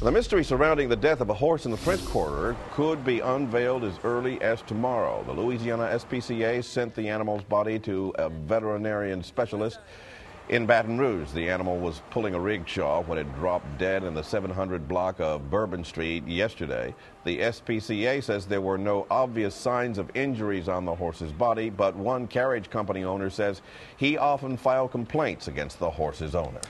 The mystery surrounding the death of a horse in the French Quarter could be unveiled as early as tomorrow. The Louisiana SPCA sent the animal's body to a veterinarian specialist in Baton Rouge. The animal was pulling a rigshaw when it dropped dead in the 700 block of Bourbon Street yesterday. The SPCA says there were no obvious signs of injuries on the horse's body, but one carriage company owner says he often filed complaints against the horse's owner.